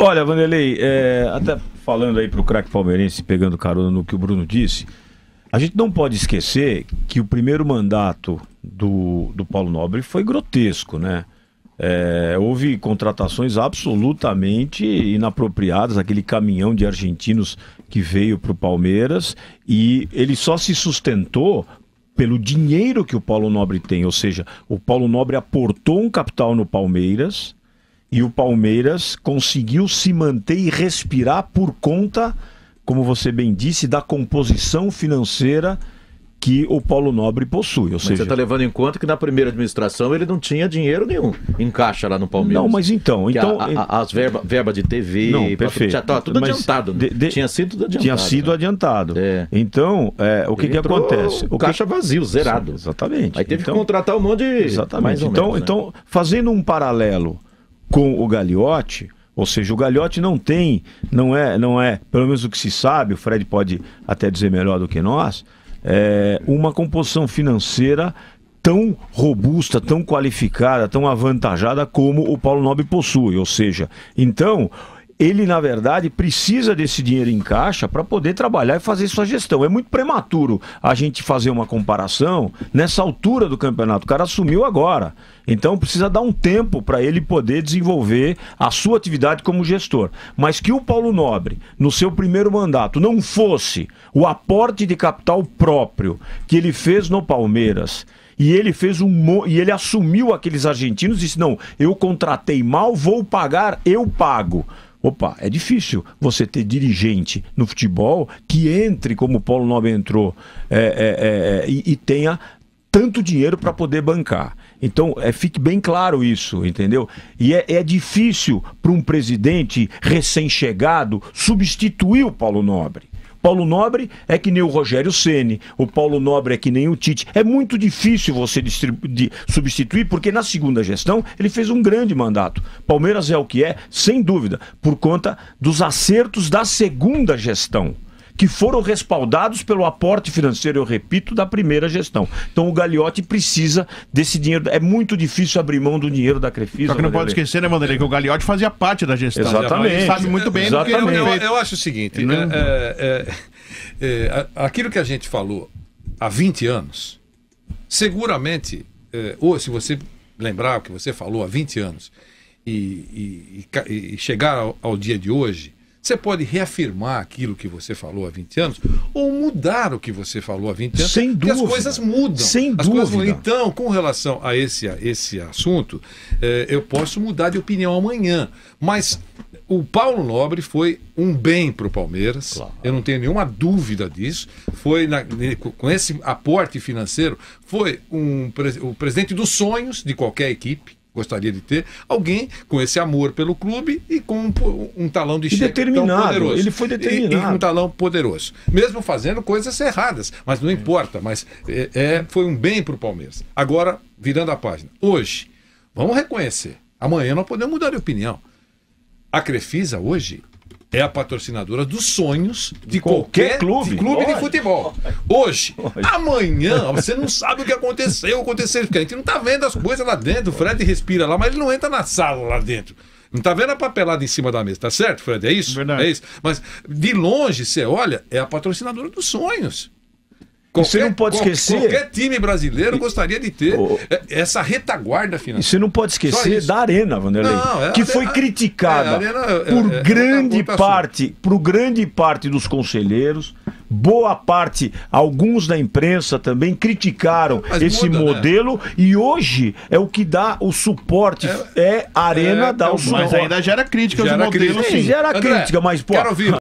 Olha, Vanderlei, é, até falando aí pro craque palmeirense, pegando carona no que o Bruno disse, a gente não pode esquecer que o primeiro mandato do, do Paulo Nobre foi grotesco, né? É, houve contratações absolutamente inapropriadas, aquele caminhão de argentinos que veio para o Palmeiras e ele só se sustentou pelo dinheiro que o Paulo Nobre tem, ou seja, o Paulo Nobre aportou um capital no Palmeiras e o Palmeiras conseguiu se manter e respirar por conta, como você bem disse, da composição financeira que o Paulo Nobre possui. Ou seja, você está levando em conta que na primeira administração ele não tinha dinheiro nenhum em caixa lá no Palmeiras. Não, mas então, Que então a- a- as verbas verba de TV, Não, perfeito. já estava tudo Mas adiantado. né? de- de- tinha sido tudo adiantado. tinha sido né? adiantado. É. Então, é, o que, que acontece? O que- caixa vazio, zerado. Exatamente. Aí teve Então- que contratar um monte de. Exatamente. mais ou então, menos, né? então, fazendo um paralelo com o Gagliotti, ou seja, o Gagliotti não tem, não é, não é, pelo menos o que se sabe, o Fred pode até dizer melhor do que nós, é uma composição financeira tão robusta, tão qualificada, tão avantajada como o Paulo Nobre possui, ou seja, então ele na verdade precisa desse dinheiro em caixa para poder trabalhar e fazer sua gestão. É muito prematuro a gente fazer uma comparação nessa altura do campeonato. O cara assumiu agora. Então precisa dar um tempo para ele poder desenvolver a sua atividade como gestor. Mas que o Paulo Nobre, no seu primeiro mandato, não fosse o aporte de capital próprio que ele fez no Palmeiras e ele fez um e ele assumiu aqueles argentinos e disse: "Não, eu contratei mal, vou pagar, eu pago". Opa, é difícil você ter dirigente no futebol que entre como o Paulo Nobre entrou é, é, é, é, e, e tenha tanto dinheiro para poder bancar. Então, é, fique bem claro isso, entendeu? E é, é difícil para um presidente recém-chegado substituir o Paulo Nobre. Paulo Nobre é que nem o Rogério Ceni, o Paulo Nobre é que nem o Tite. É muito difícil você de substituir, porque na segunda gestão ele fez um grande mandato. Palmeiras é o que é, sem dúvida, por conta dos acertos da segunda gestão. Que foram respaldados pelo aporte financeiro, eu repito, da primeira gestão. Então o Gagliotti precisa desse dinheiro. É muito difícil abrir mão do dinheiro da Crefisa. Só que não pode Vanderlei. esquecer, né, Vanderlei, que o Gagliotti fazia parte da gestão. Exatamente. Ele sabe muito bem do que Exatamente. Eu, fez. eu acho o seguinte: Não- é, é, é, é, aquilo que a gente falou há 20 anos, seguramente, é, ou se você lembrar o que você falou há 20 anos e, e- e e chegar ao, ao dia de hoje, você pode reafirmar aquilo que você falou há 20 anos ou mudar o que você falou há 20 anos. Sem porque dúvida. as coisas mudam. Sem As coisas dúvida. mudam. Então, com relação a esse, a esse assunto, eh, eu posso mudar de opinião amanhã. Mas o Paulo Nobre foi um bem para o Palmeiras. Eu não tenho nenhuma dúvida disso. Foi na- com esse aporte financeiro, foi um, o presidente dos sonhos de qualquer equipe. Gostaria de ter alguém com esse amor pelo clube e com um, um talão de E cheque determinado, poderoso. ele foi E- E, determinado. um talão poderoso. Mesmo fazendo coisas erradas, mas não importa. Mas é, é- foi um bem para o Palmeiras. Agora, virando a página. Hoje, vamos reconhecer. Amanhã nós podemos mudar de opinião. A Crefisa hoje é a patrocinadora dos sonhos de Qualquer qualquer, clube. de, clube de futebol. Hoje, amanhã, você não sabe o que aconteceu, aconteceu, porque a gente não tá vendo as coisas lá dentro. O Fred respira lá, mas ele não entra na sala lá dentro. Não tá vendo a papelada em cima da mesa, tá certo, Fred? É isso? Verdade. É isso. Mas de longe, você olha, é a patrocinadora dos sonhos. Você não pode esquecer- Qualquer time brasileiro gostaria de ter é- essa retaguarda E financeira. você não pode esquecer da Arena, Vanderlei, Não, é- que foi a- criticada é, Arena é- por é- é grande parte, por grande parte dos conselheiros, boa parte, alguns da imprensa também criticaram Mas esse muda, né? modelo e hoje é o que dá o suporte, é, a Arena é, dá é o o- suporte. Mas ainda gera críticas Gera do modelo, crítica. Sim. gera André, crítica, mas pô, quero ouvir